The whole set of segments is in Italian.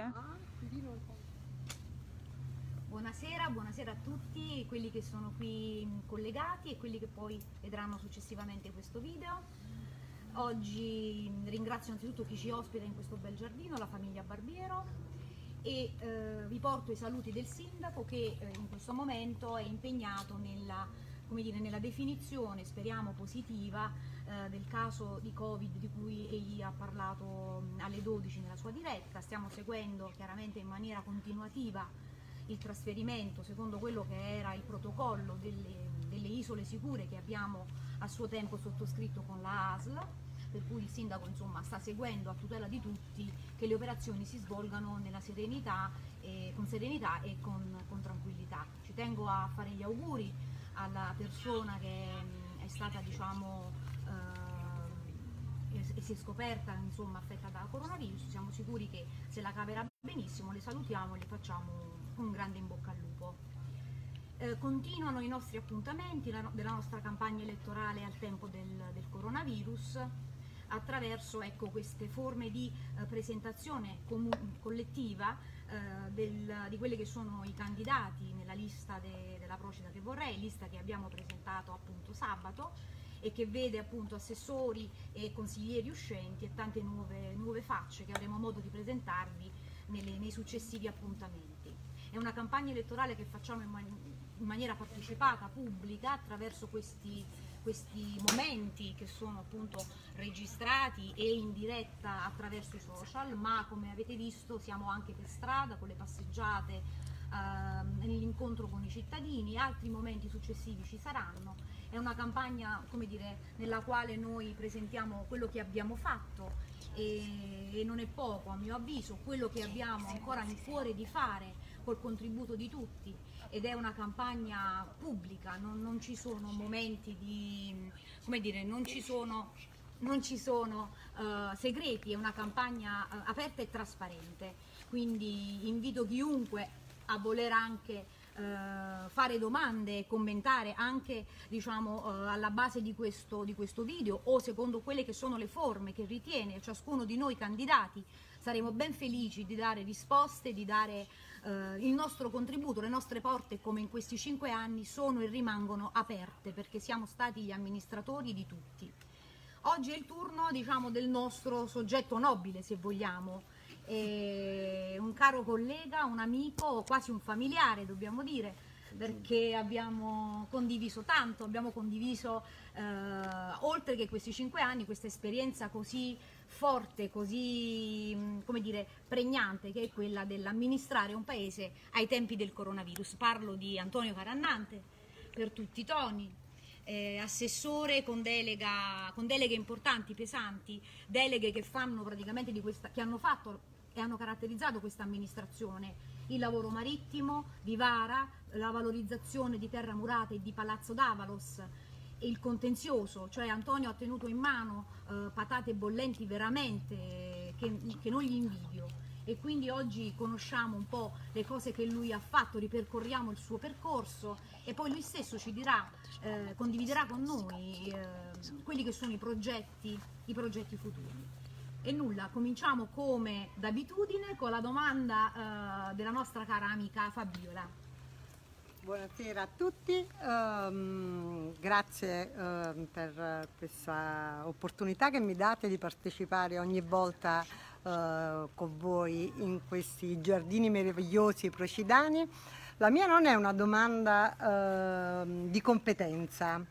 Grazie. Buonasera, buonasera a tutti quelli che sono qui collegati e quelli che poi vedranno successivamente questo video. Oggi ringrazio innanzitutto chi ci ospita in questo bel giardino, la famiglia Barbiero e eh, vi porto i saluti del sindaco che eh, in questo momento è impegnato nella, dire, nella definizione, speriamo positiva, eh, del caso di Covid di cui egli ha parlato alle 12 nella sua diretta. Stiamo seguendo chiaramente in maniera continuativa il trasferimento secondo quello che era il protocollo delle, delle isole sicure che abbiamo a suo tempo sottoscritto con la ASL per cui il sindaco insomma, sta seguendo a tutela di tutti che le operazioni si svolgano serenità, eh, con serenità e con, con, tranquillità. Ci tengo a fare gli auguri alla persona che mh, è stata diciamo, eh, si è scoperta insomma, affetta da coronavirus, siamo sicuri che se la caverà benissimo, le salutiamo e le facciamo un grande in bocca al lupo. Eh, continuano i nostri appuntamenti la, della nostra campagna elettorale al tempo del, del coronavirus attraverso ecco, queste forme di eh, presentazione collettiva eh, del, di quelli che sono i candidati nella lista de, della Procida che vorrei, lista che abbiamo presentato appunto sabato e che vede appunto assessori e consiglieri uscenti e tante nuove, nuove facce che avremo modo di presentarvi nelle, nei successivi appuntamenti. È una campagna elettorale che facciamo in, man in maniera partecipata, pubblica, attraverso questi, questi momenti che sono appunto registrati e in diretta attraverso i social, ma come avete visto siamo anche per strada con le passeggiate, eh, nell'incontro con i cittadini, altri momenti successivi ci saranno. È una campagna dire, nella quale noi presentiamo quello che abbiamo fatto e, e non è poco a mio avviso, quello che abbiamo ancora nel cuore di fare col contributo di tutti ed è una campagna pubblica, non, non ci sono momenti di, come dire, non ci sono, non ci sono uh, segreti, è una campagna uh, aperta e trasparente, quindi invito chiunque a voler anche uh, fare domande e commentare anche diciamo, alla base di questo, di questo video o secondo quelle che sono le forme che ritiene ciascuno di noi candidati saremo ben felici di dare risposte, di dare eh, il nostro contributo, le nostre porte come in questi cinque anni sono e rimangono aperte perché siamo stati gli amministratori di tutti. Oggi è il turno diciamo, del nostro soggetto nobile se vogliamo, e caro collega, un amico, quasi un familiare dobbiamo dire, perché abbiamo condiviso tanto, abbiamo condiviso eh, oltre che questi cinque anni questa esperienza così forte, così mm, come dire, pregnante che è quella dell'amministrare un paese ai tempi del coronavirus. Parlo di Antonio Carannante per tutti i toni, eh, assessore con, delega, con, deleghe importanti, pesanti, deleghe che, questa, che hanno fatto e hanno caratterizzato questa amministrazione, il lavoro marittimo di Vara, la valorizzazione di Terra Murata e di Palazzo d'Avalos, il contenzioso, cioè Antonio ha tenuto in mano eh, patate bollenti veramente che, che non gli invidio e quindi oggi conosciamo un po' le cose che lui ha fatto, ripercorriamo il suo percorso e poi lui stesso ci dirà, eh, condividerà con noi eh, quelli che sono i progetti, i progetti futuri. E nulla, cominciamo come d'abitudine con la domanda eh, della nostra cara amica Fabiola. Buonasera a tutti, um, grazie uh, per questa opportunità che mi date di partecipare ogni volta uh, con voi in questi giardini meravigliosi procidani. La mia non è una domanda uh, di competenza,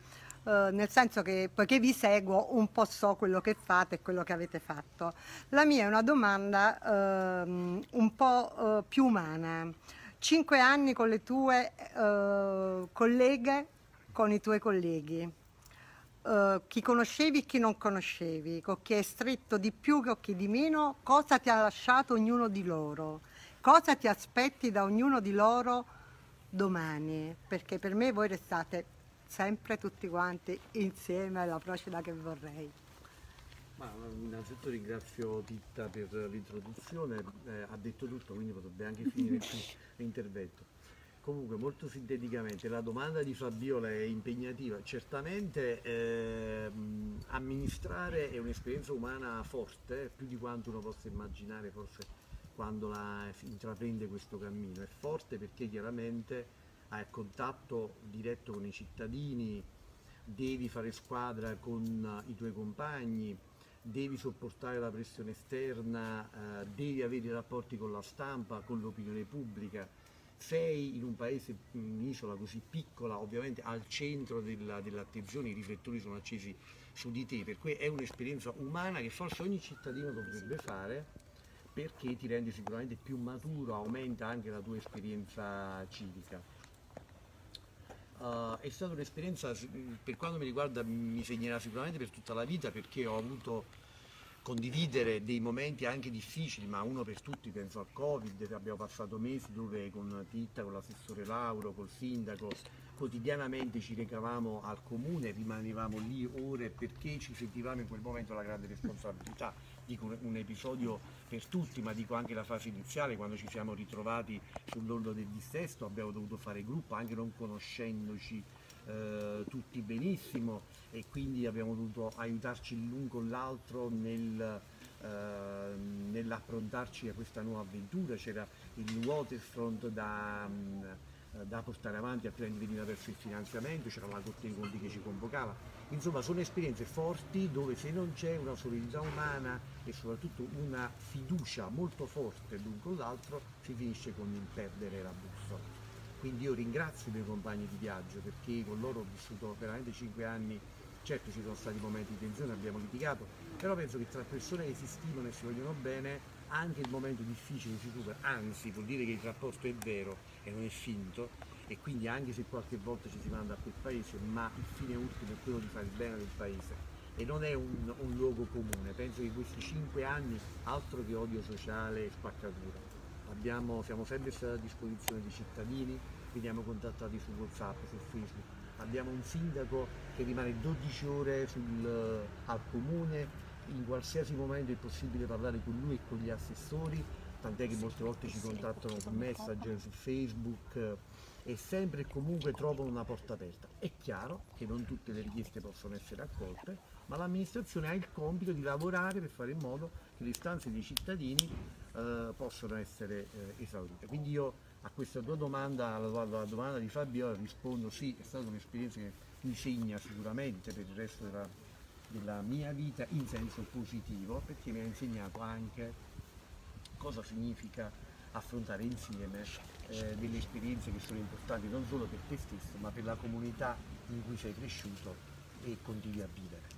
eh, nel senso che poiché vi seguo un po' so quello che fate e quello che avete fatto. La mia è una domanda ehm, un po' più umana cinque anni con le tue uh, colleghe, con i tuoi colleghi. Uh, chi conoscevi e chi non conoscevi, con chi è stretto di più che con chi di meno, cosa ti ha lasciato ognuno di loro, cosa ti aspetti da ognuno di loro domani, perché per me voi restate sempre tutti quanti insieme alla proceda che vorrei. Ma innanzitutto ringrazio Titta per l'introduzione, eh, ha detto tutto, quindi potrebbe anche finire l'intervento. Comunque, molto sinteticamente, la domanda di Fabiola è impegnativa. Certamente eh, amministrare è un'esperienza umana forte, più di quanto uno possa immaginare forse quando la, intraprende questo cammino, è forte perché chiaramente hai contatto diretto con i cittadini, devi fare squadra con i tuoi compagni, devi sopportare la pressione esterna, eh, devi avere rapporti con la stampa, con l'opinione pubblica, sei in un paese, in un'isola così piccola, ovviamente al centro della, dell'attenzione, i riflettori sono accesi su di te, per cui è un'esperienza umana che forse ogni cittadino dovrebbe fare perché ti rende sicuramente più maturo, aumenta anche la tua esperienza civica. Uh, è stata un'esperienza, per quanto mi riguarda, mi segnerà sicuramente per tutta la vita perché ho avuto condividere dei momenti anche difficili, ma uno per tutti, penso al Covid, abbiamo passato mesi dove con Titta, con l'assessore Lauro, col sindaco, quotidianamente ci recavamo al comune, rimanevamo lì ore perché ci sentivamo in quel momento la grande responsabilità. Dico un episodio per tutti, ma dico anche la fase iniziale, quando ci siamo ritrovati sull'orlo del dissesto, abbiamo dovuto fare gruppo anche non conoscendoci eh, tutti benissimo e quindi abbiamo dovuto aiutarci l'un con l'altro nel, eh, nell'approntarci a questa nuova avventura. C'era il waterfront da, mm, da portare avanti appena veniva verso il finanziamento, c'era la Corte dei Conti che ci convocava. Insomma sono esperienze forti dove se non c'è una solidità umana e soprattutto una fiducia molto forte l'un con l'altro si finisce con il perdere la bussola. Quindi io ringrazio i miei compagni di viaggio perché con loro ho vissuto veramente cinque anni, certo ci sono stati momenti di tensione, abbiamo litigato, però penso che tra persone che si stimano e si vogliono bene anche il momento difficile si supera, anzi vuol dire che il rapporto è vero e non è finto e quindi anche se qualche volta ci si manda a quel paese, ma il fine ultimo è quello di fare il bene del paese. E non è un, un luogo comune, penso che questi cinque anni altro che odio sociale e spaccatura. Abbiamo, siamo sempre stati a disposizione dei cittadini, veniamo contattati su Whatsapp, su Facebook. Abbiamo un sindaco che rimane 12 ore sul, al comune, in qualsiasi momento è possibile parlare con lui e con gli assessori, tant'è che molte volte ci contattano su Messenger, su Facebook e sempre e comunque trovano una porta aperta. È chiaro che non tutte le richieste possono essere accolte, ma l'amministrazione ha il compito di lavorare per fare in modo che le istanze dei cittadini eh, possono essere eh, esaurite. Quindi io a questa tua domanda, alla, alla domanda di Fabio, rispondo sì, è stata un'esperienza che mi segna sicuramente per il resto della, della mia vita in senso positivo, perché mi ha insegnato anche cosa significa affrontare insieme eh, delle esperienze che sono importanti non solo per te stesso, ma per la comunità in cui sei cresciuto e continui a vivere.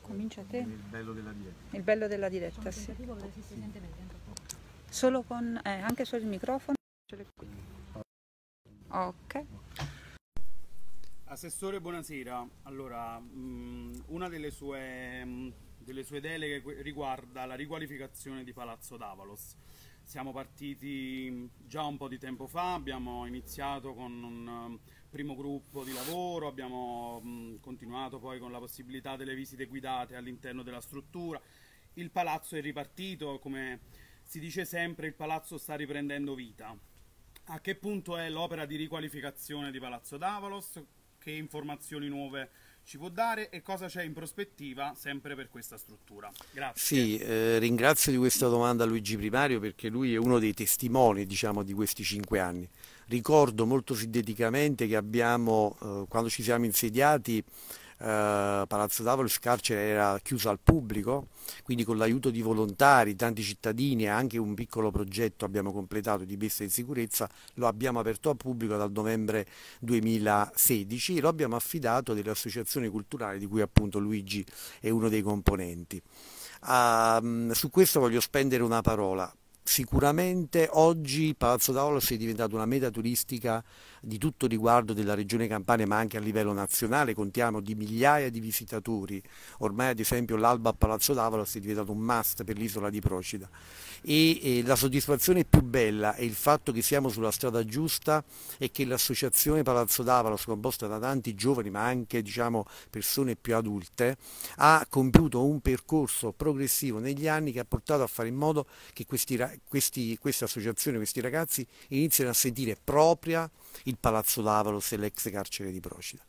Comincia te. Il bello della diretta. Il bello della diretta, sì. Solo con... Eh, anche solo il microfono. Ok. Assessore, buonasera. Allora, mm, una delle sue, mm, delle sue deleghe riguarda la riqualificazione di Palazzo Davalos. Siamo partiti già un po' di tempo fa, abbiamo iniziato con un primo gruppo di lavoro, abbiamo continuato poi con la possibilità delle visite guidate all'interno della struttura. Il palazzo è ripartito, come si dice sempre, il palazzo sta riprendendo vita. A che punto è l'opera di riqualificazione di Palazzo Davalos? Che informazioni nuove ci può dare e cosa c'è in prospettiva sempre per questa struttura. Grazie. Sì, eh, ringrazio di questa domanda Luigi Primario perché lui è uno dei testimoni diciamo, di questi cinque anni. Ricordo molto sinteticamente che abbiamo, eh, quando ci siamo insediati, eh, Palazzo Tavolos carcere era chiuso al pubblico, quindi con l'aiuto di volontari, tanti cittadini e anche un piccolo progetto abbiamo completato di messa in sicurezza, lo abbiamo aperto al pubblico dal novembre 2016 e lo abbiamo affidato delle associazioni culturali di cui appunto Luigi è uno dei componenti. Uh, su questo voglio spendere una parola. Sicuramente oggi Palazzo Tavolos è diventato una meta turistica di tutto riguardo della regione Campania ma anche a livello nazionale, contiamo di migliaia di visitatori, ormai ad esempio l'Alba a Palazzo Tavolos è diventato un must per l'isola di Procida e, e la soddisfazione più bella è il fatto che siamo sulla strada giusta e che l'associazione Palazzo Tavolos composta da tanti giovani ma anche diciamo, persone più adulte ha compiuto un percorso progressivo negli anni che ha portato a fare in modo che questi, questi, queste associazioni, questi ragazzi iniziano a sentire propria il Palazzo Lavalos e l'ex carcere di Procida.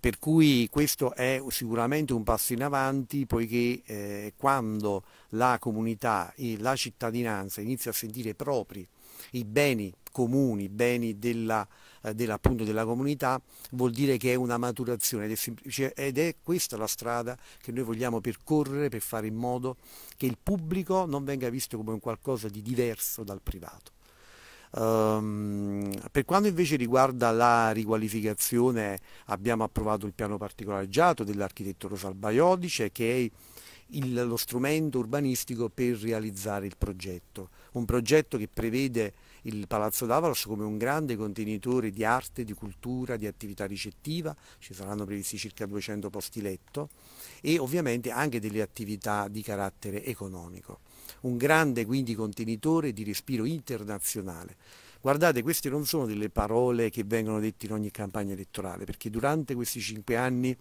Per cui questo è sicuramente un passo in avanti poiché eh, quando la comunità e la cittadinanza inizia a sentire propri i beni comuni, i beni della, eh, della, appunto, della comunità, vuol dire che è una maturazione ed è, semplice, ed è questa la strada che noi vogliamo percorrere per fare in modo che il pubblico non venga visto come un qualcosa di diverso dal privato. Um, per quanto invece riguarda la riqualificazione abbiamo approvato il piano particolareggiato dell'architetto Rosalba Iodice che è il, lo strumento urbanistico per realizzare il progetto, un progetto che prevede il Palazzo d'Avalos come un grande contenitore di arte, di cultura, di attività ricettiva, ci saranno previsti circa 200 posti letto e ovviamente anche delle attività di carattere economico. Un grande quindi contenitore di respiro internazionale. Guardate, queste non sono delle parole che vengono dette in ogni campagna elettorale, perché durante questi cinque anni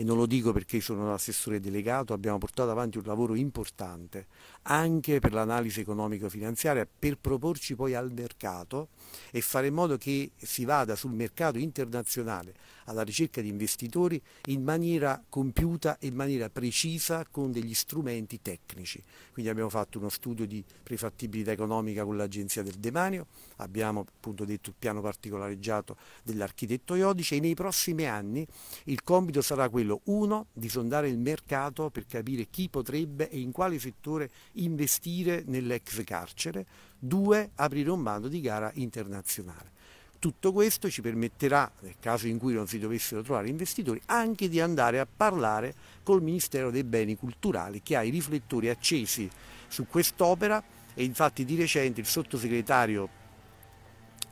e non lo dico perché sono l'assessore delegato, abbiamo portato avanti un lavoro importante anche per l'analisi economico-finanziaria per proporci poi al mercato e fare in modo che si vada sul mercato internazionale alla ricerca di investitori in maniera compiuta e in maniera precisa con degli strumenti tecnici. Quindi abbiamo fatto uno studio di prefattibilità economica con l'Agenzia del Demanio, abbiamo appunto detto il piano particolareggiato dell'architetto Iodice e nei prossimi anni il compito sarà quello, uno, di sondare il mercato per capire chi potrebbe e in quale settore investire nell'ex carcere, due, aprire un bando di gara internazionale. Tutto questo ci permetterà, nel caso in cui non si dovessero trovare investitori, anche di andare a parlare col Ministero dei Beni Culturali che ha i riflettori accesi su quest'opera. E infatti di recente il sottosegretario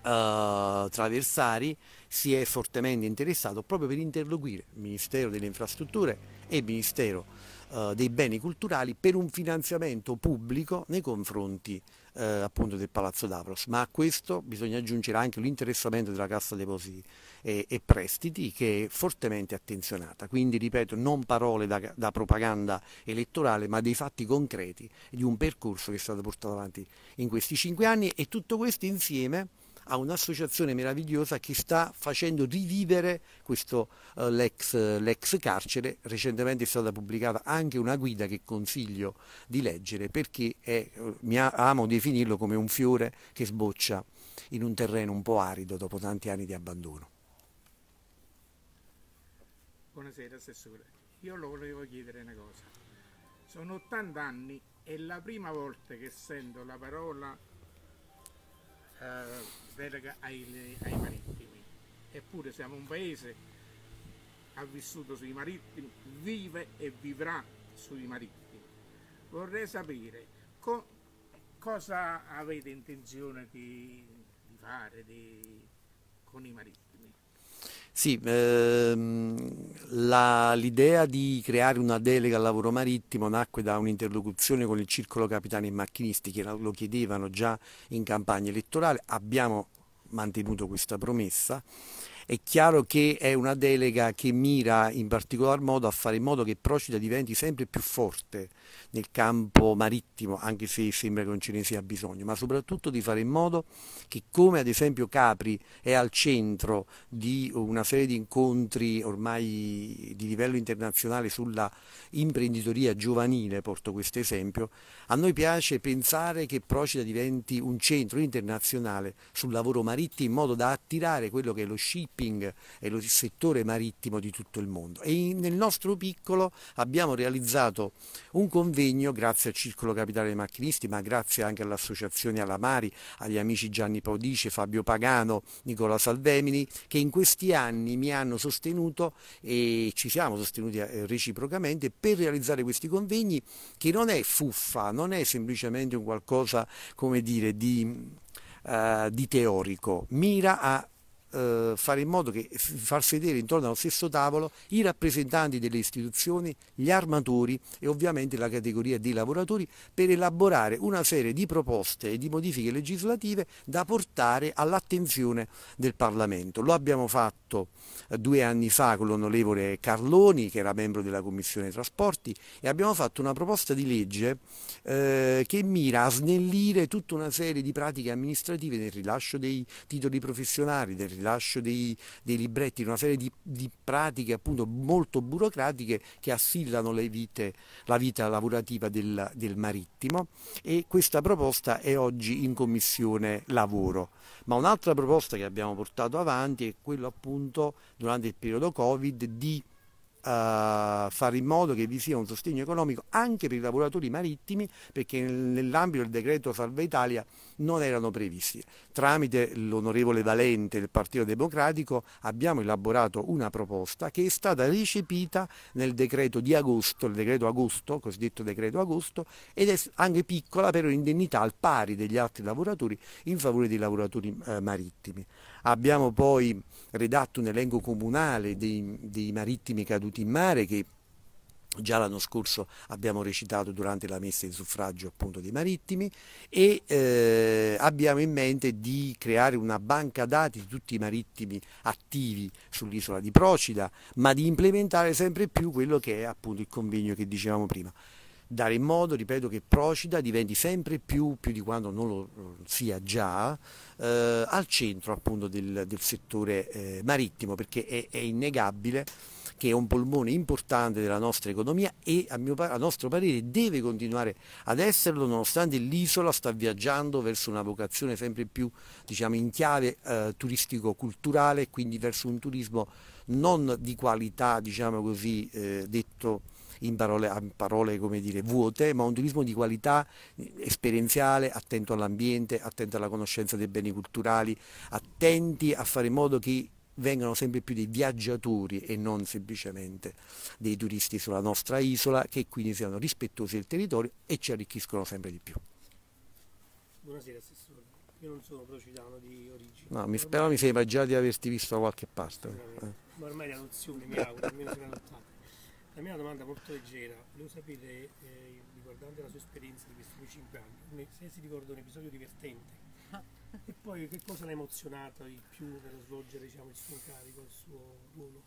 uh, Traversari si è fortemente interessato proprio per interloquire il Ministero delle Infrastrutture e il Ministero uh, dei Beni Culturali per un finanziamento pubblico nei confronti eh, appunto del Palazzo d'Avros, ma a questo bisogna aggiungere anche l'interessamento della Cassa Depositi e, e, Prestiti che è fortemente attenzionata, quindi ripeto non parole da, da propaganda elettorale ma dei fatti concreti di un percorso che è stato portato avanti in questi cinque anni. E tutto questo insieme a un'associazione meravigliosa che sta facendo rivivere questo uh, l'ex, l'ex, carcere. Recentemente è stata pubblicata anche una guida che consiglio di leggere perché è, uh, mi amo definirlo come un fiore che sboccia in un terreno un po' arido dopo tanti anni di abbandono. Buonasera Assessore, io lo volevo chiedere una cosa. Sono 80 anni e la prima volta che sento la parola eh, delega ai, ai marittimi. Eppure siamo un paese che ha vissuto sui marittimi, vive e vivrà sui marittimi. Vorrei sapere co cosa avete intenzione di, di fare di, con i marittimi. Sì, ehm, l'idea di creare una delega al lavoro marittimo nacque da un'interlocuzione con il Circolo Capitani e Macchinisti che lo chiedevano già in campagna elettorale, abbiamo mantenuto questa promessa è chiaro che è una delega che mira in particolar modo a fare in modo che Procida diventi sempre più forte nel campo marittimo, anche se sembra che non ce ne sia bisogno, ma soprattutto di fare in modo che come ad esempio Capri è al centro di una serie di incontri ormai di livello internazionale sulla imprenditoria giovanile, porto questo esempio, a noi piace pensare che Procida diventi un centro internazionale sul lavoro marittimo in modo da attirare quello che è lo shipping e lo settore marittimo di tutto il mondo. E nel nostro piccolo abbiamo realizzato un convegno grazie al Circolo Capitale dei Macchinisti, ma grazie anche all'Associazione Alamari, agli amici Gianni Paudice, Fabio Pagano, Nicola Salvemini, che in questi anni mi hanno sostenuto e ci siamo sostenuti eh, reciprocamente per realizzare questi convegni che non è fuffa, non è semplicemente un qualcosa come dire, di, uh, di teorico, mira a eh, fare in modo che far sedere intorno allo stesso tavolo i rappresentanti delle istituzioni, gli armatori e ovviamente la categoria dei lavoratori per elaborare una serie di proposte e di modifiche legislative da portare all'attenzione del Parlamento. Lo abbiamo fatto eh, due anni fa con l'onorevole Carloni che era membro della Commissione Trasporti e abbiamo fatto una proposta di legge eh, che mira a snellire tutta una serie di pratiche amministrative nel rilascio dei titoli professionali, nel rilascio rilascio dei, dei libretti, una serie di, di, pratiche appunto molto burocratiche che assillano vite, la vita lavorativa del, del marittimo e questa proposta è oggi in commissione lavoro. Ma un'altra proposta che abbiamo portato avanti è quella appunto durante il periodo Covid di uh, fare in modo che vi sia un sostegno economico anche per i lavoratori marittimi perché nell'ambito del decreto Salva Italia non erano previsti. Tramite l'onorevole Valente del Partito Democratico abbiamo elaborato una proposta che è stata recepita nel decreto di agosto, il decreto agosto, cosiddetto decreto agosto, ed è anche piccola però indennità al pari degli altri lavoratori in favore dei lavoratori eh, marittimi. Abbiamo poi redatto un elenco comunale dei, dei marittimi caduti in mare che già l'anno scorso abbiamo recitato durante la messa in suffragio appunto dei marittimi e eh, abbiamo in mente di creare una banca dati di tutti i marittimi attivi sull'isola di Procida ma di implementare sempre più quello che è appunto il convegno che dicevamo prima dare in modo, ripeto, che Procida diventi sempre più, più di quando non lo sia già, eh, al centro appunto del, del settore eh, marittimo, perché è, è, innegabile che è un polmone importante della nostra economia e a, mio, a nostro parere deve continuare ad esserlo nonostante l'isola sta viaggiando verso una vocazione sempre più diciamo, in chiave eh, turistico-culturale, quindi verso un turismo non di qualità, diciamo così, eh, detto in parole, in parole dire, vuote, ma un turismo di qualità esperienziale, attento all'ambiente, attento alla conoscenza dei beni culturali, attenti a fare in modo che vengano sempre più dei viaggiatori e non semplicemente dei turisti sulla nostra isola, che quindi siano rispettosi del territorio e ci arricchiscono sempre di più. Buonasera Assessore, io non sono procidano di origine. No, mi, però mi sembra già di averti visto da qualche parte. Eh. Ma ormai la nozione mi auguro, almeno si adottata. La mia domanda è molto leggera, volevo sapere, eh, riguardante la sua esperienza di questi 5 anni, se si ricorda un episodio divertente. E poi che cosa l'ha emozionato di più nello svolgere diciamo, il suo incarico, il suo ruolo?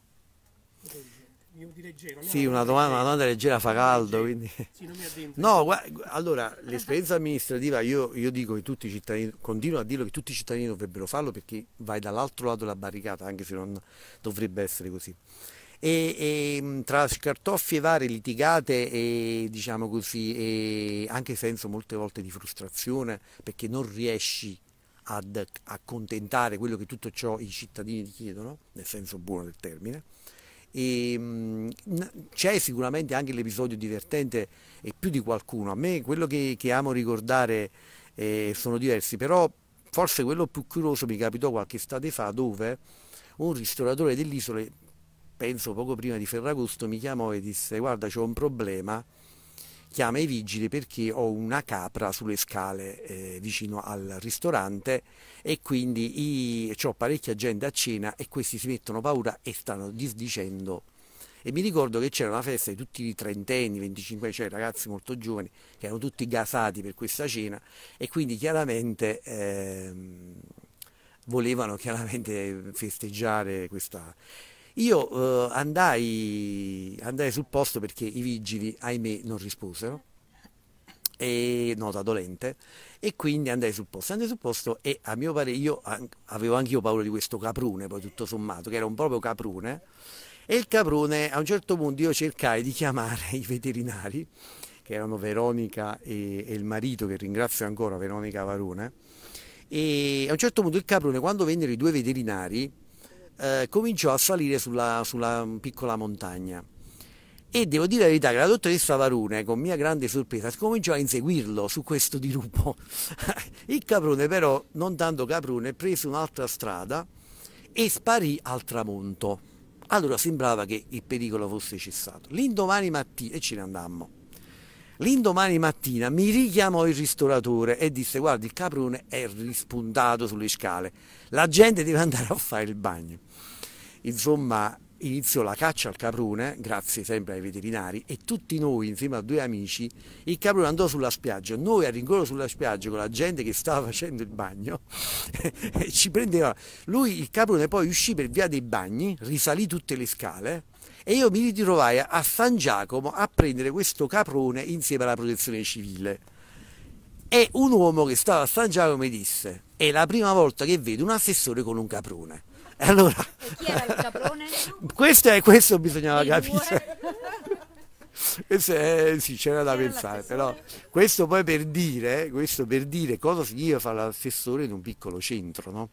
Io di leggero, sì, una domanda, una domanda leggera fa caldo. Quindi... Sì, no, guarda, allora l'esperienza amministrativa io, io, dico che tutti i cittadini, continuo a dirlo che tutti i cittadini dovrebbero farlo perché vai dall'altro lato della barricata, anche se non dovrebbe essere così e, e tra scartoffie varie litigate e diciamo così e anche senso molte volte di frustrazione perché non riesci ad accontentare quello che tutto ciò i cittadini ti chiedono nel senso buono del termine. E, mh, c'è sicuramente anche l'episodio divertente e più di qualcuno. A me quello che, che amo ricordare eh, sono diversi però forse quello più curioso mi capitò qualche estate fa dove un ristoratore dell'isola penso poco prima di Ferragosto, mi chiamò e disse guarda c'ho un problema, chiama i vigili perché ho una capra sulle scale eh, vicino al ristorante e quindi ho parecchia gente a cena e questi si mettono paura e stanno disdicendo. E mi ricordo che c'era una festa di tutti i trentenni, 25 cioè ragazzi molto giovani, che erano tutti gasati per questa cena e quindi chiaramente ehm, volevano chiaramente festeggiare questa io eh, andai, andai, sul posto perché i vigili, ahimè, non risposero, e, nota dolente, e quindi andai sul posto. Andai sul posto e a mio parere io avevo anche io paura di questo caprone, poi tutto sommato, che era un proprio caprone, e il caprone a un certo punto io cercai di chiamare i veterinari, che erano Veronica e, e il marito, che ringrazio ancora, Veronica Varone, e a un certo punto il caprone, quando vennero i due veterinari, eh, cominciò a salire sulla, sulla, piccola montagna. E devo dire la verità che la dottoressa Varune, con mia grande sorpresa, cominciò a inseguirlo su questo dirupo. Il caprone però, non tanto caprone, prese un'altra strada e sparì al tramonto. Allora sembrava che il pericolo fosse cessato. L'indomani mattina, e ce ne andammo, L'indomani mattina mi richiamò il ristoratore e disse guarda il caprone è rispuntato sulle scale, la gente deve andare a fare il bagno. Insomma iniziò la caccia al caprone, grazie sempre ai veterinari, e tutti noi insieme a due amici, il caprone andò sulla spiaggia, noi a rincorrere sulla spiaggia con la gente che stava facendo il bagno, ci prendeva, lui il caprone poi uscì per via dei bagni, risalì tutte le scale, e io mi ritrovai a San Giacomo a prendere questo caprone insieme alla protezione civile. E un uomo che stava a San Giacomo mi disse, è la prima volta che vedo un assessore con un caprone. Allora, E chi era il caprone? questo, è, questo bisognava capire. Questo è, sì, c'era da pensare, però questo poi per dire, questo per dire cosa significa fare l'assessore in un piccolo centro, no?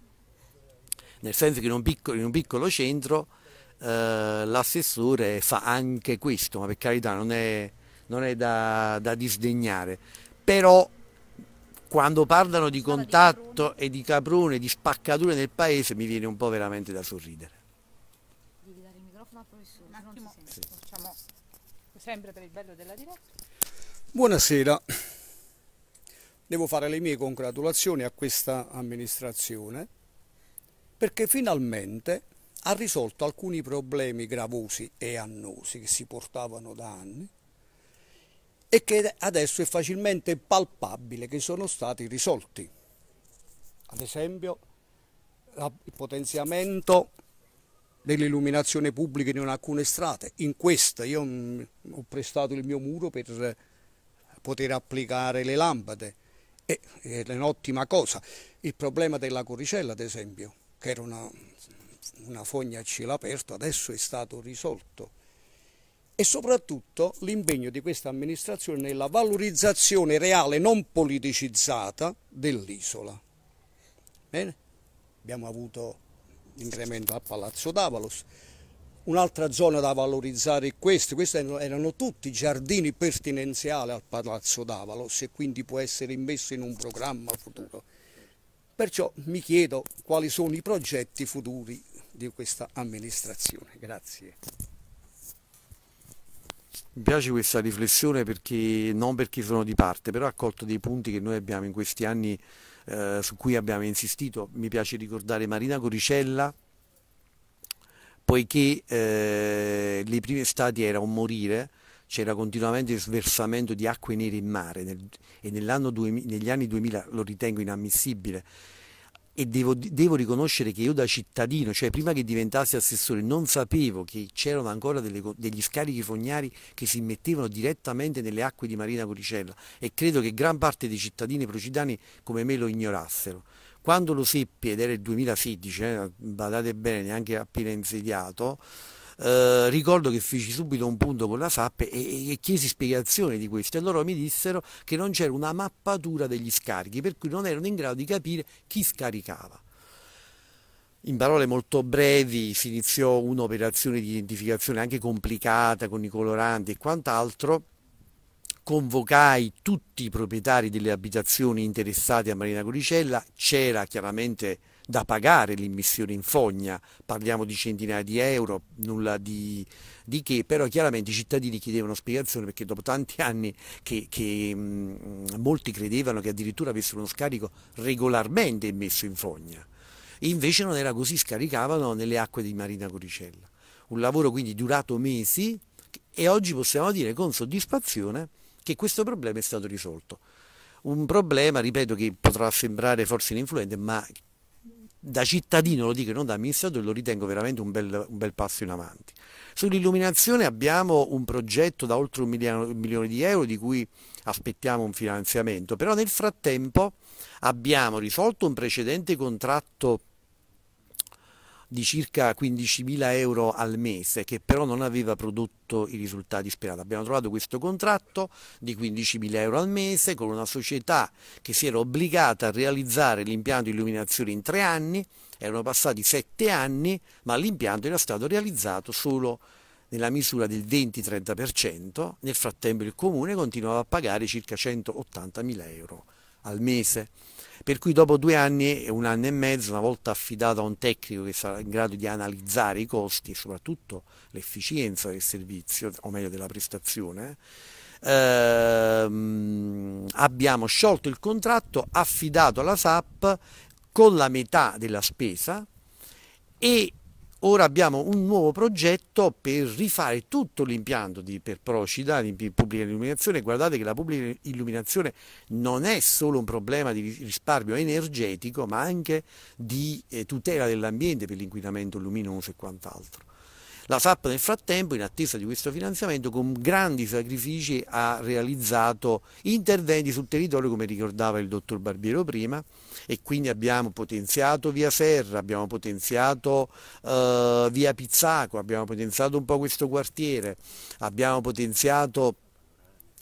Nel senso che in un piccolo, in un piccolo centro eh, l'assessore fa anche questo, ma per carità non è, non è da, da disdegnare, però quando parlano di Parla di contatto e di caprone, di spaccature nel paese mi viene un po' veramente da sorridere. Devi dare il microfono al professore, Un attimo, sente. facciamo sempre per il bello della diretta. Buonasera, devo fare le mie congratulazioni a questa amministrazione perché finalmente ha risolto alcuni problemi gravosi e annosi che si portavano da anni e che adesso è facilmente palpabile che sono stati risolti. Ad esempio il potenziamento dell'illuminazione pubblica in alcune strade. In questa io mm, ho prestato il mio muro per poter applicare le lampade è un'ottima cosa. Il problema della coricella, ad esempio, che era una, una fogna a cielo aperto, adesso è stato risolto. E soprattutto l'impegno di questa amministrazione nella valorizzazione reale, non politicizzata, dell'isola. Bene? Abbiamo avuto l'incremento a Palazzo d'Avalos. Un'altra zona da valorizzare è questa, questi erano, tutti giardini pertinenziali al Palazzo d'Avalos e quindi può essere immesso in un programma futuro. Perciò mi chiedo quali sono i progetti futuri di questa amministrazione. Grazie. Mi piace questa riflessione perché, non perché sono di parte, però ha colto dei punti che noi abbiamo in questi anni eh, su cui abbiamo insistito. Mi piace ricordare Marina Coricella, poiché eh, le prime estati era un morire, c'era continuamente sversamento di acque nere in mare nel- e nell'anno 2000 negli anni 2000 lo ritengo inammissibile. E devo, devo riconoscere che io da cittadino, cioè prima che diventassi assessore, non sapevo che c'erano ancora delle degli scarichi fognari che si mettevano direttamente nelle acque di Marina Coricella e credo che gran parte dei cittadini procidani come me lo ignorassero. Quando lo seppi, ed era il 2016, eh, badate bene, neanche appena insediato, eh, ricordo che feci subito un punto con la SAP e, e- chiesi spiegazioni di questo e loro mi dissero che non c'era una mappatura degli scarichi, per cui non erano in grado di capire chi scaricava. In parole molto brevi si iniziò un'operazione di identificazione anche complicata con i coloranti e quant'altro. Convocai tutti i proprietari delle abitazioni interessate a Marina Coricella, c'era chiaramente da pagare l'immissione in fogna, parliamo di centinaia di euro, nulla di, di che, però chiaramente i cittadini chiedevano spiegazioni perché dopo tanti anni che, che, mh, molti credevano che addirittura avessero uno scarico regolarmente immesso in fogna. Invece non era così, scaricavano nelle acque di Marina Coricella. Un lavoro quindi durato mesi e oggi possiamo dire con soddisfazione che questo problema è stato risolto. Un problema, ripeto, che potrà sembrare forse ininfluente, ma da cittadino lo dico non da amministratore, lo ritengo veramente un bel, un bel passo in avanti. Sull'illuminazione abbiamo un progetto da oltre un milione di euro di cui aspettiamo un finanziamento, però nel frattempo abbiamo risolto un precedente contratto di circa 15.000 euro al mese che però non aveva prodotto i risultati sperati. Abbiamo trovato questo contratto di 15.000 euro al mese con una società che si era obbligata a realizzare l'impianto di illuminazione in tre anni, erano passati sette anni, ma l'impianto era stato realizzato solo nella misura del 20-30%, nel frattempo il comune continuava a pagare circa 180.000 euro al mese. Per cui dopo due anni e un anno e mezzo, una volta affidato a un tecnico che sarà in grado di analizzare i costi e soprattutto l'efficienza del servizio, o meglio della prestazione, ehm, abbiamo sciolto il contratto, affidato alla SAP con la metà della spesa e ora abbiamo un nuovo progetto per rifare tutto l'impianto di, per Procida, di pubblica illuminazione. Guardate che la pubblica illuminazione non è solo un problema di risparmio energetico, ma anche di eh, tutela dell'ambiente per l'inquinamento luminoso e quant'altro. La SAP nel frattempo, in attesa di questo finanziamento, con grandi sacrifici ha realizzato interventi sul territorio, come ricordava il dottor Barbiero prima, e quindi abbiamo potenziato via Serra, abbiamo potenziato eh, via Pizzaco, abbiamo potenziato un po' questo quartiere, abbiamo potenziato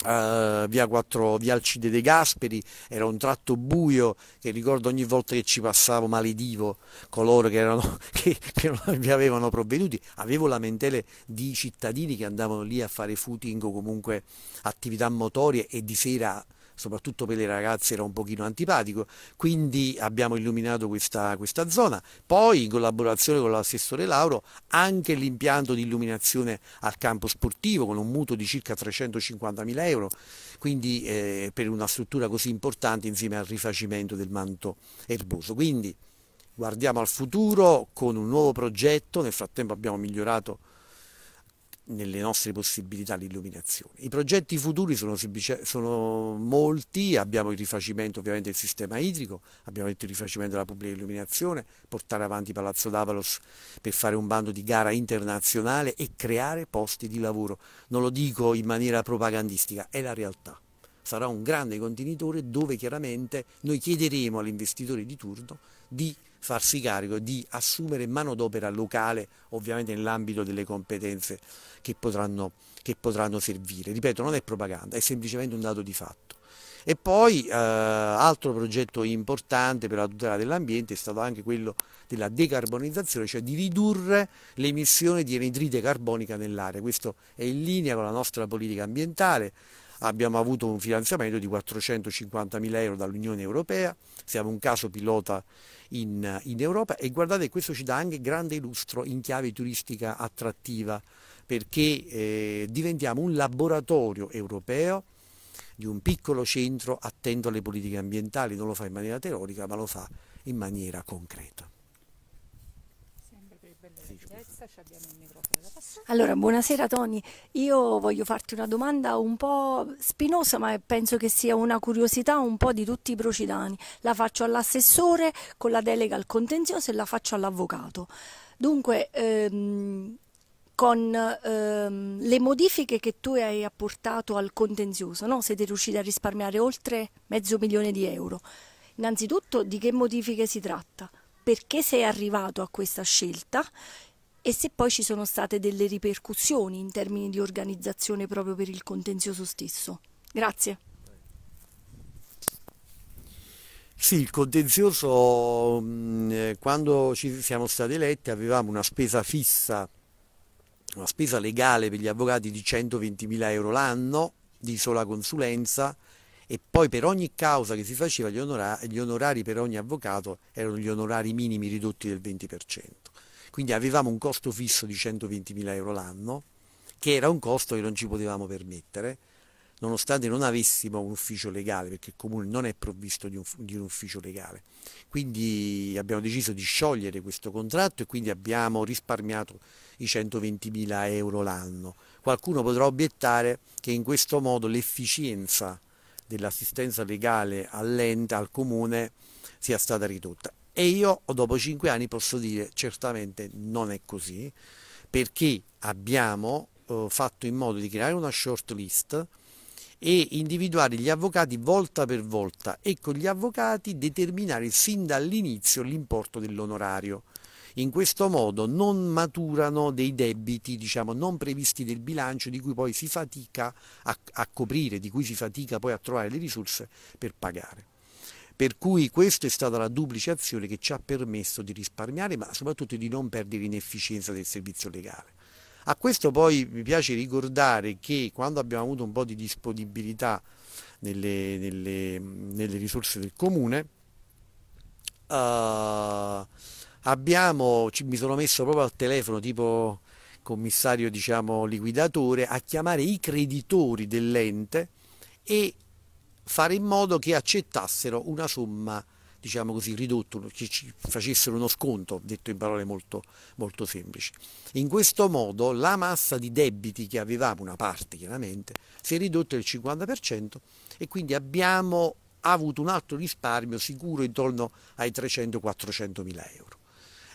Uh, via, 4, via Alcide De Gasperi, era un tratto buio che ricordo ogni volta che ci passavo maledivo coloro che, erano, che, che non vi avevano provveduti, avevo lamentele di cittadini che andavano lì a fare footing o comunque attività motorie e di sera soprattutto per le ragazze era un pochino antipatico, quindi abbiamo illuminato questa, questa zona. Poi in collaborazione con l'assessore Lauro anche l'impianto di illuminazione al campo sportivo con un mutuo di circa 350 mila euro, quindi eh, per una struttura così importante insieme al rifacimento del manto erboso. Quindi guardiamo al futuro con un nuovo progetto, nel frattempo abbiamo migliorato nelle nostre possibilità di illuminazione. I progetti futuri sono, sono, molti, abbiamo il rifacimento ovviamente del sistema idrico, abbiamo detto il rifacimento della pubblica illuminazione, portare avanti Palazzo D'Avalos per fare un bando di gara internazionale e creare posti di lavoro. Non lo dico in maniera propagandistica, è la realtà. Sarà un grande contenitore dove chiaramente noi chiederemo all'investitore di turno di farsi carico di assumere manodopera locale, ovviamente nell'ambito delle competenze che potranno, che potranno servire. Ripeto, non è propaganda, è semplicemente un dato di fatto. E poi eh, altro progetto importante per la tutela dell'ambiente è stato anche quello della decarbonizzazione, cioè di ridurre le emissioni di anidride carbonica nell'aria. Questo è in linea con la nostra politica ambientale. Abbiamo avuto un finanziamento di 450 mila euro dall'Unione Europea, siamo un caso pilota in, in Europa. E guardate questo ci dà anche grande lustro in chiave turistica attrattiva perché eh, diventiamo un laboratorio europeo di un piccolo centro attento alle politiche ambientali, non lo fa in maniera teorica ma lo fa in maniera concreta. Allora, buonasera Tony. Io voglio farti una domanda un po' spinosa, ma penso che sia una curiosità un po' di tutti i procidani. La faccio all'assessore con la delega al contenzioso e la faccio all'avvocato. Dunque, ehm, con ehm, le modifiche che tu hai apportato al contenzioso, no? siete riusciti a risparmiare oltre mezzo milione di euro. Innanzitutto, di che modifiche si tratta? Perché sei arrivato a questa scelta? E se poi ci sono state delle ripercussioni in termini di organizzazione proprio per il contenzioso stesso. Grazie. Sì, il contenzioso, eh, quando ci siamo stati eletti avevamo una spesa fissa, una spesa legale per gli avvocati di 120 mila euro l'anno di sola consulenza e poi per ogni causa che si faceva gli, onorari, gli onorari per ogni avvocato erano gli onorari minimi ridotti del 20%. Quindi avevamo un costo fisso di 120.000 euro l'anno, che era un costo che non ci potevamo permettere, nonostante non avessimo un ufficio legale, perché il comune non è provvisto di un, di un ufficio legale. Quindi abbiamo deciso di sciogliere questo contratto e quindi abbiamo risparmiato i 120.000 euro l'anno. Qualcuno potrà obiettare che in questo modo l'efficienza dell'assistenza legale all'ente, al comune, sia stata ridotta. E io dopo cinque anni posso dire certamente non è così, perché abbiamo eh, fatto in modo di creare una short list e individuare gli avvocati volta per volta e con gli avvocati determinare sin dall'inizio l'importo dell'onorario. In questo modo non maturano dei debiti diciamo, non previsti nel bilancio di cui poi si fatica a, a coprire, di cui si fatica poi a trovare le risorse per pagare. Per cui questa è stata la duplice azione che ci ha permesso di risparmiare, ma soprattutto di non perdere in efficienza del servizio legale. A questo poi mi piace ricordare che quando abbiamo avuto un po' di disponibilità nelle, nelle, nelle risorse del comune, uh, abbiamo, mi sono messo proprio al telefono tipo commissario diciamo, liquidatore a chiamare i creditori dell'ente e fare in modo che accettassero una somma diciamo così, ridotto, che ci facessero uno sconto, detto in parole molto, molto semplici. In questo modo la massa di debiti che avevamo, una parte chiaramente, si è ridotta del 50% e quindi abbiamo avuto un altro risparmio sicuro intorno ai 300-400 mila euro.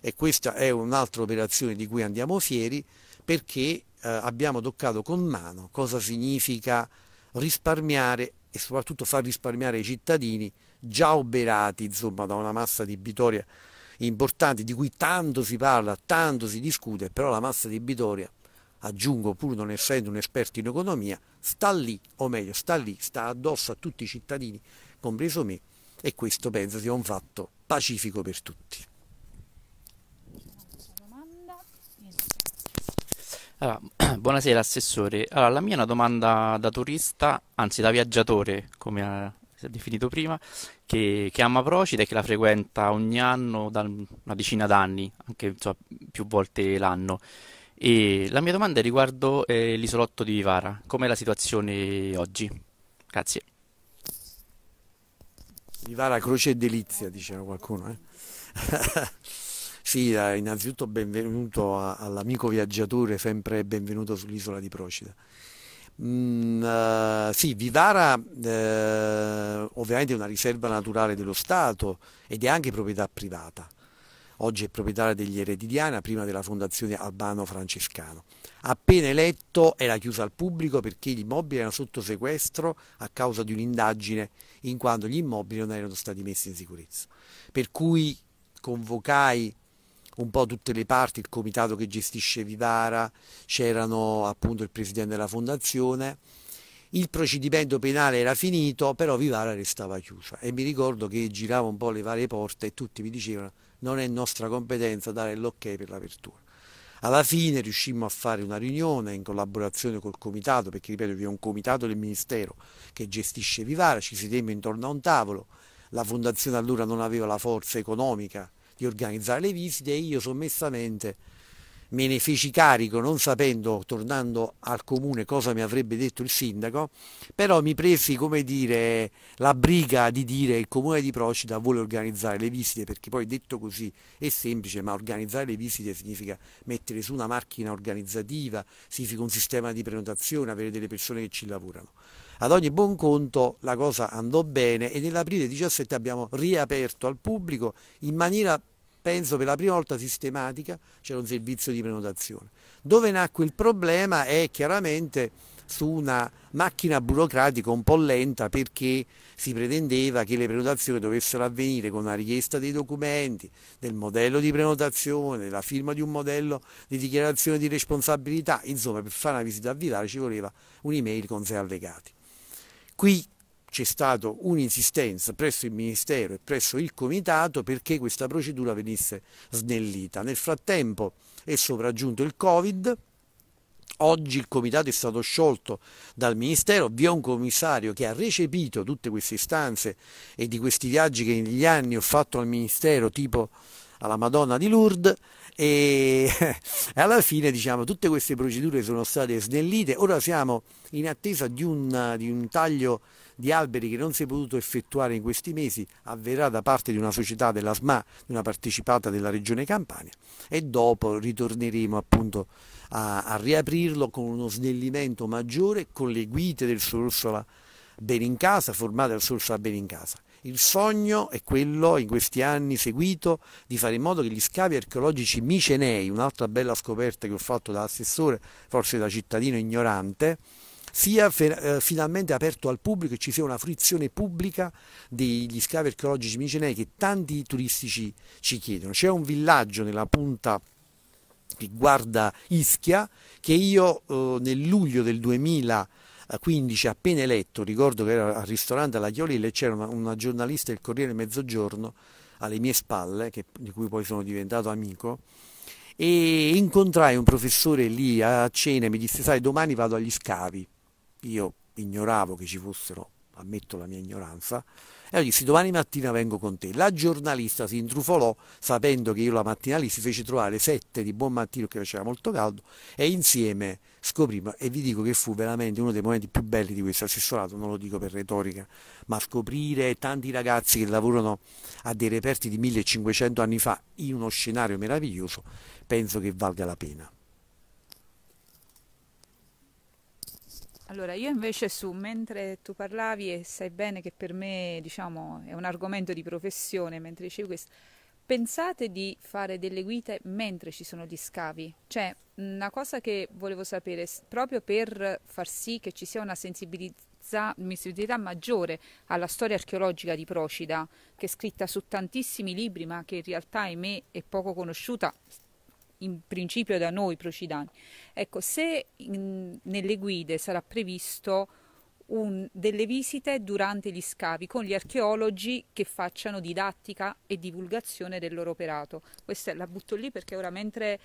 E questa è un'altra operazione di cui andiamo fieri perché eh, abbiamo toccato con mano cosa significa risparmiare e soprattutto far risparmiare i cittadini già oberati insomma, da una massa debitoria importante di cui tanto si parla, tanto si discute, però la massa debitoria, aggiungo pur non essendo un esperto in economia, sta lì, o meglio sta lì, sta addosso a tutti i cittadini, compreso me, e questo penso sia un fatto pacifico per tutti. Allora, buonasera Assessore, allora, la mia è una domanda da turista, anzi da viaggiatore, come ha, si è definito prima, che, che ama Procida e che la frequenta ogni anno da una decina d'anni, anche insomma, più volte l'anno. E la mia domanda è riguardo eh, l'isolotto di Vivara, com'è la situazione oggi? Grazie. Vivara croce e delizia, diceva qualcuno. Eh? Sì, eh, innanzitutto benvenuto all'amico viaggiatore, sempre benvenuto sull'isola di Procida. Mm, uh, sì, Vivara eh, ovviamente è una riserva naturale dello Stato ed è anche proprietà privata. Oggi è proprietaria degli Eredidiana, prima della fondazione Albano-Francescano. Appena eletto era chiusa al pubblico perché gli immobili erano sotto sequestro a causa di un'indagine in quanto gli immobili non erano stati messi in sicurezza. Per cui convocai un po' tutte le parti, il comitato che gestisce Vivara, c'erano appunto il presidente della fondazione, il procedimento penale era finito, però Vivara restava chiusa e mi ricordo che giravo un po' le varie porte e tutti mi dicevano non è nostra competenza dare l'ok per l'apertura. Alla fine riuscimmo a fare una riunione in collaborazione col comitato, perché ripeto vi è un comitato del Ministero che gestisce Vivara, ci sedemmo intorno a un tavolo, la fondazione allora non aveva la forza economica di organizzare le visite e io sommessamente me ne feci carico non sapendo, tornando al comune, cosa mi avrebbe detto il sindaco, però mi presi, come dire, la briga di dire il comune di Procida vuole organizzare le visite, perché poi detto così è semplice, ma organizzare le visite significa mettere su una macchina organizzativa, significa un sistema di prenotazione, avere delle persone che ci lavorano. Ad ogni buon conto la cosa andò bene e nell'aprile 17 abbiamo riaperto al pubblico in maniera penso per la prima volta sistematica, c'era un servizio di prenotazione. Dove nacque il problema è chiaramente su una macchina burocratica un po' lenta perché si pretendeva che le prenotazioni dovessero avvenire con una richiesta dei documenti, del modello di prenotazione, della firma di un modello di dichiarazione di responsabilità, insomma per fare una visita a Vivare ci voleva un'email con sei allegati. Qui c'è stata un'insistenza presso il Ministero e presso il Comitato perché questa procedura venisse snellita. Nel frattempo è sopraggiunto il Covid, Oggi il comitato è stato sciolto dal Ministero, vi è un commissario che ha recepito tutte queste istanze e di questi viaggi che negli anni ho fatto al Ministero, tipo alla Madonna di Lourdes, e, alla fine diciamo, tutte queste procedure sono state snellite, ora siamo in attesa di un, di un taglio di alberi che non si è potuto effettuare in questi mesi avverrà da parte di una società della SMA, di una partecipata della Regione Campania e dopo ritorneremo appunto a, a riaprirlo con uno snellimento maggiore con le guide del Sorsola Bene in Casa, formate dal Sorsola Bene in Casa. Il sogno è quello, in questi anni seguito, di fare in modo che gli scavi archeologici micenei, un'altra bella scoperta che ho fatto da assessore, forse da cittadino ignorante, sia eh, finalmente aperto al pubblico e ci sia una fruizione pubblica degli scavi archeologici micenei che tanti turistici ci chiedono. C'è un villaggio nella punta che guarda Ischia che io eh, nel luglio del 2015 appena eletto, ricordo che era al ristorante alla Chiolilla e c'era una, una, giornalista del Corriere Mezzogiorno alle mie spalle, che, di cui poi sono diventato amico, e incontrai un professore lì a cena e mi disse sai domani vado agli scavi io ignoravo che ci fossero, ammetto la mia ignoranza, e allora dissi domani mattina vengo con te. La giornalista si intrufolò sapendo che io la mattina lì si fece trovare sette di buon mattino che faceva molto caldo e insieme scoprimmo e vi dico che fu veramente uno dei momenti più belli di questo assessorato, non lo dico per retorica, ma scoprire tanti ragazzi che lavorano a dei reperti di 1500 anni fa in uno scenario meraviglioso, penso che valga la pena. Allora, io invece su, mentre tu parlavi e sai bene che per me, diciamo, è un argomento di professione, mentre dicevi questo, pensate di fare delle guide mentre ci sono gli scavi? Cioè, una cosa che volevo sapere, proprio per far sì che ci sia una sensibilità, sensibilità maggiore alla storia archeologica di Procida, che è scritta su tantissimi libri, ma che in realtà, ahimè, è poco conosciuta, in principio da noi procidani. Ecco, se in, nelle guide sarà previsto un, delle visite durante gli scavi con gli archeologi che facciano didattica e divulgazione del loro operato. Questa la butto lì perché ora mentre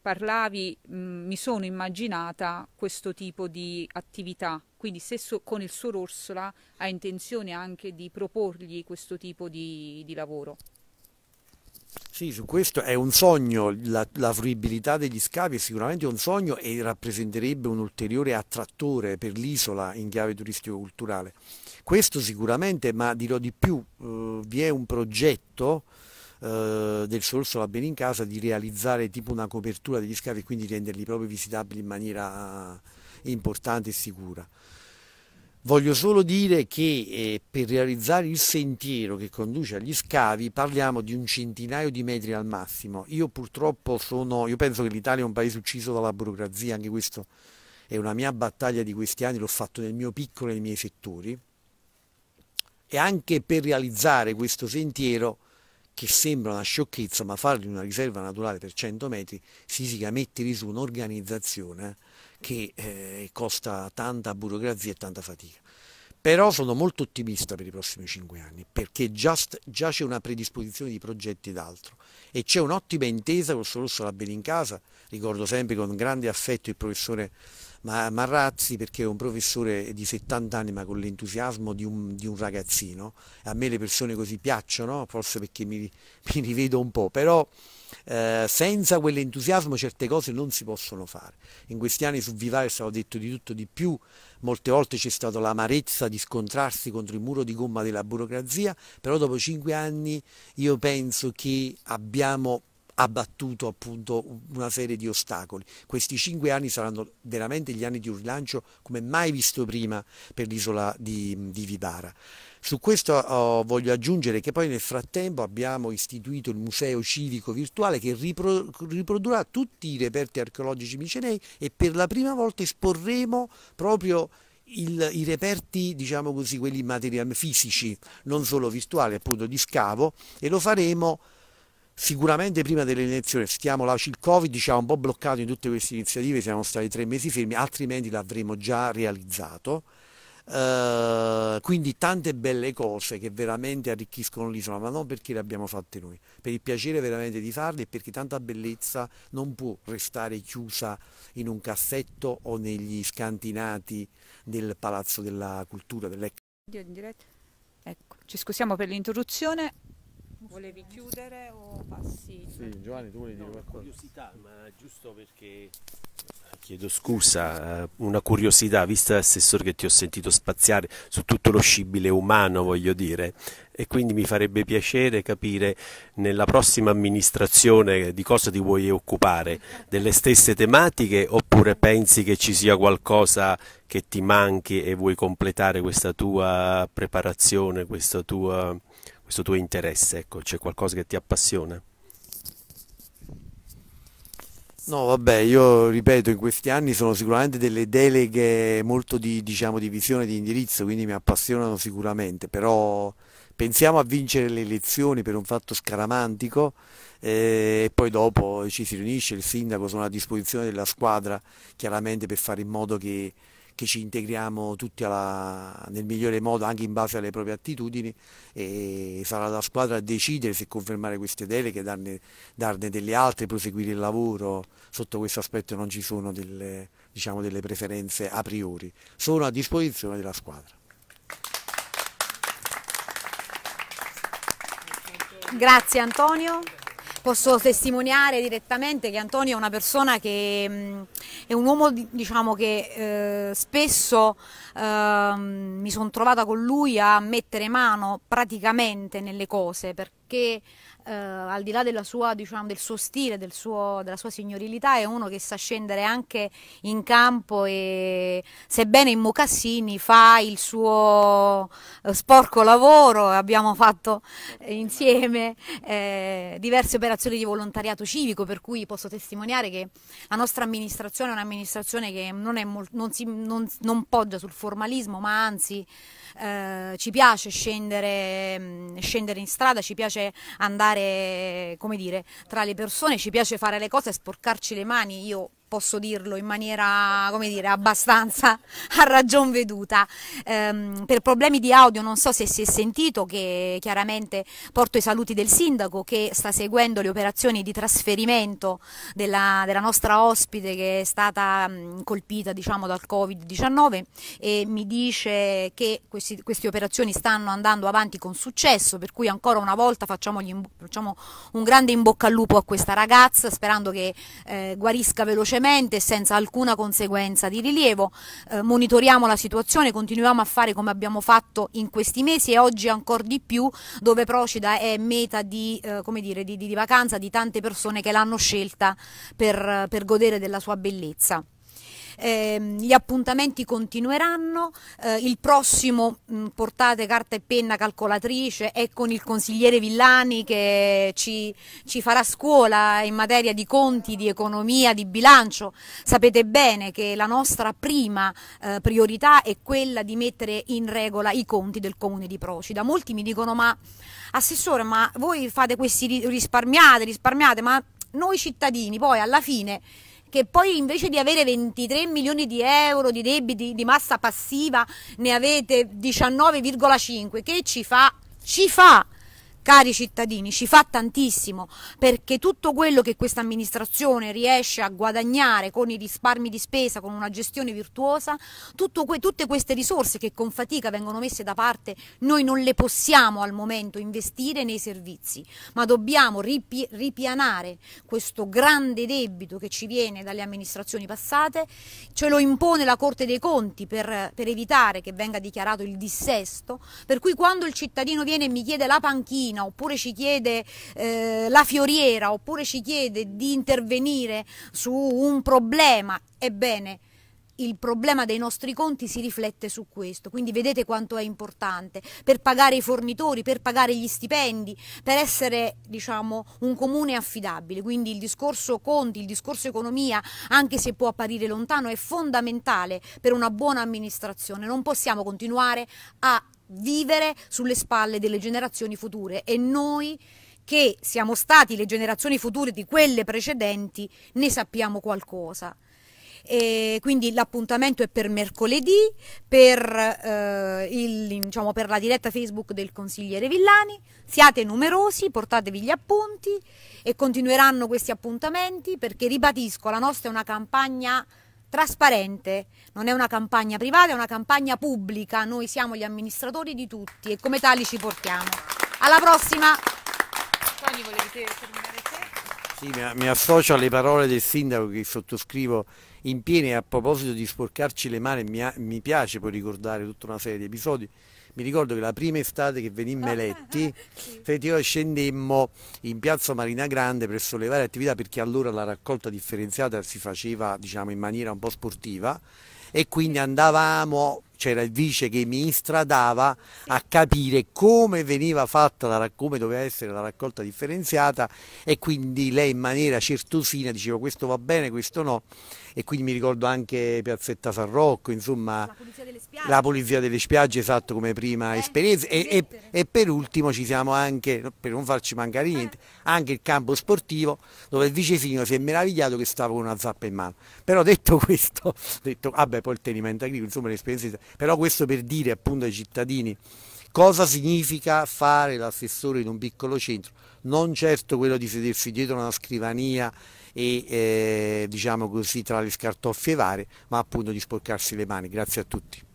parlavi mh, mi sono immaginata questo tipo di attività, quindi se so, con il suo Orsola ha intenzione anche di proporgli questo tipo di, di lavoro. Sì, su questo è un sogno, la, la, fruibilità degli scavi è sicuramente un sogno e rappresenterebbe un ulteriore attrattore per l'isola in chiave turistico-culturale. Questo sicuramente, ma dirò di più, eh, vi è un progetto eh, del Sorso Bene in Casa di realizzare tipo una copertura degli scavi e quindi renderli proprio visitabili in maniera eh, importante e sicura. Voglio solo dire che eh, per realizzare il sentiero che conduce agli scavi parliamo di un centinaio di metri al massimo. Io purtroppo sono, io penso che l'Italia è un paese ucciso dalla burocrazia, anche questo è una mia battaglia di questi anni, l'ho fatto nel mio piccolo, nei miei settori. E anche per realizzare questo sentiero, che sembra una sciocchezza, ma farlo in una riserva naturale per 100 metri, significa mettere su un'organizzazione che eh, costa tanta burocrazia e tanta fatica. Però sono molto ottimista per i prossimi cinque anni perché già, già c'è una predisposizione di progetti d'altro e c'è un'ottima intesa con Solosso La Bene in Casa, ricordo sempre con grande affetto il professore Marrazzi perché è un professore di 70 anni ma con l'entusiasmo di un, di un ragazzino, a me le persone così piacciono, forse perché mi, mi rivedo un po', però eh, senza quell'entusiasmo certe cose non si possono fare. In questi anni su Vivare è stato detto di tutto di più, molte volte c'è stata l'amarezza di scontrarsi contro il muro di gomma della burocrazia, però dopo cinque anni io penso che abbiamo abbattuto appunto una serie di ostacoli. Questi cinque anni saranno veramente gli anni di un rilancio come mai visto prima per l'isola di, di Vivara. Su questo oh, voglio aggiungere che poi nel frattempo abbiamo istituito il museo civico virtuale che ripro, riprodurrà tutti i reperti archeologici micenei e per la prima volta esporremo proprio il, i reperti, diciamo così, quelli materiali fisici, non solo virtuali, appunto di scavo, e lo faremo sicuramente prima delle elezioni. Stiamo là, il Covid ci ha un po' bloccato in tutte queste iniziative, siamo stati tre mesi fermi, altrimenti l'avremmo già realizzato. Uh, quindi tante belle cose che veramente arricchiscono l'isola, ma non perché le abbiamo fatte noi, per il piacere veramente di farle e perché tanta bellezza non può restare chiusa in un cassetto o negli scantinati del Palazzo della Cultura. Dell'ec- ecco, ci scusiamo per l'interruzione. Volevi chiudere o passi? Sì, Giovanni, tu volevi dire qualcosa? Curiosità, ma giusto perché Chiedo scusa, eh, una curiosità, vista Assessore che ti ho sentito spaziare su tutto lo scibile umano, voglio dire, e quindi mi farebbe piacere capire nella prossima amministrazione di cosa ti vuoi occupare, delle stesse tematiche oppure pensi che ci sia qualcosa che ti manchi e vuoi completare questa tua preparazione, tuo, questo tuo interesse, ecco, c'è qualcosa che ti appassiona? No, vabbè, io ripeto, in questi anni sono sicuramente delle deleghe molto di, diciamo, di visione, di indirizzo, quindi mi appassionano sicuramente, però pensiamo a vincere le elezioni per un fatto scaramantico eh, e poi dopo ci si riunisce, il sindaco sono a disposizione della squadra chiaramente per fare in modo che che ci integriamo tutti alla, nel migliore modo anche in base alle proprie attitudini e sarà la squadra a decidere se confermare queste deleghe, darne, darne delle altre, proseguire il lavoro, sotto questo aspetto non ci sono delle, diciamo, delle preferenze a priori, sono a disposizione della squadra. Grazie Antonio posso testimoniare direttamente che Antonio è una persona che mh, è un uomo diciamo che eh, spesso eh, mi sono trovata con lui a mettere mano praticamente nelle cose per, perché eh, al di là sua, diciamo, del suo stile, del suo, della sua signorilità, è uno che sa scendere anche in campo e sebbene in mocassini fa il suo eh, sporco lavoro. Abbiamo fatto eh, insieme diverse operazioni di volontariato civico, per cui posso testimoniare che la nostra amministrazione è un'amministrazione che non, è non, si, non, non poggia sul formalismo, ma anzi eh, ci piace scendere, mm, scendere, in strada, ci piace andare come dire, tra le persone, ci piace fare le cose, sporcarci le mani. Io posso dirlo in maniera come dire, abbastanza a ragion veduta. Ehm, per problemi di audio non so se si è sentito che chiaramente porto i saluti del sindaco che sta seguendo le operazioni di trasferimento della, della nostra ospite che è stata mh, colpita diciamo, dal Covid-19 e mi dice che questi, queste operazioni stanno andando avanti con successo, per cui ancora una volta facciamo, facciamo un grande in bocca al lupo a questa ragazza sperando che eh, guarisca velocemente velocemente senza alcuna conseguenza di rilievo, eh, monitoriamo la situazione, continuiamo a fare come abbiamo fatto in questi mesi e oggi ancora di più dove Procida è meta di, eh, dire, di, di vacanza di tante persone che l'hanno scelta per, per godere della sua bellezza eh, gli appuntamenti continueranno, eh, il prossimo mh, portate carta e penna calcolatrice è con il consigliere Villani che ci, ci farà scuola in materia di conti, di economia, di bilancio. Sapete bene che la nostra prima eh, priorità è quella di mettere in regola i conti del comune di Procida. Molti mi dicono ma assessore ma voi fate questi risparmiate, risparmiate, ma noi cittadini poi alla fine che poi invece di avere 23 milioni di euro di debiti di massa passiva ne avete 19,5, che ci fa? Ci fa cari cittadini, ci fa tantissimo perché tutto quello che questa amministrazione riesce a guadagnare con i risparmi di spesa, con una gestione virtuosa, que tutte queste risorse che con fatica vengono messe da parte, noi non le possiamo al momento investire nei servizi, ma dobbiamo ripi ripianare questo grande debito che ci viene dalle amministrazioni passate, ce lo impone la Corte dei Conti per, per evitare che venga dichiarato il dissesto, per cui quando il cittadino viene e mi chiede la panchina, piscina oppure ci chiede eh, la fioriera oppure ci chiede di intervenire su un problema, ebbene il problema dei nostri conti si riflette su questo, quindi vedete quanto è importante. Per pagare i fornitori, per pagare gli stipendi, per essere diciamo, un comune affidabile, quindi il discorso conti, il discorso economia, anche se può apparire lontano, è fondamentale per una buona amministrazione, non possiamo continuare a vivere sulle spalle delle generazioni future e noi che siamo stati le generazioni future di quelle precedenti ne sappiamo qualcosa. E quindi l'appuntamento è per mercoledì per, eh, il, diciamo, per la diretta Facebook del consigliere Villani. Siate numerosi, portatevi gli appunti e continueranno questi appuntamenti perché ribadisco, la nostra è una campagna trasparente, non è una campagna privata, è una campagna pubblica, noi siamo gli amministratori di tutti e come tali ci portiamo. Alla prossima! Tony, volevi terminare te? Sì, mi, mi associo alle parole del sindaco che sottoscrivo in pieno a proposito di sporcarci le mani, mi, mi piace poi ricordare tutta una serie di episodi mi ricordo che la prima estate che venimmo eletti, sì. scendemmo in piazza Marina Grande presso le varie attività perché allora la raccolta differenziata si faceva diciamo, in maniera un po' sportiva e quindi andavamo c'era il vice che mi instradava a capire come veniva fatta, la, come doveva essere la raccolta differenziata e quindi lei in maniera certosina diceva questo va bene, questo no e quindi mi ricordo anche Piazzetta San Rocco, insomma la pulizia delle spiagge, la pulizia delle spiagge esatto come prima eh, esperienza. E, e, e, per ultimo ci siamo anche, per non farci mancare niente, eh. anche il campo sportivo dove il vice sindaco si è meravigliato che stava con una zappa in mano, però detto questo, detto vabbè poi il tenimento agricolo, insomma l'esperienza, però questo per dire appunto ai cittadini cosa significa fare l'assessore in un piccolo centro, non certo quello di sedersi dietro una scrivania e eh, diciamo così tra le scartoffie varie, ma appunto di sporcarsi le mani. Grazie a tutti.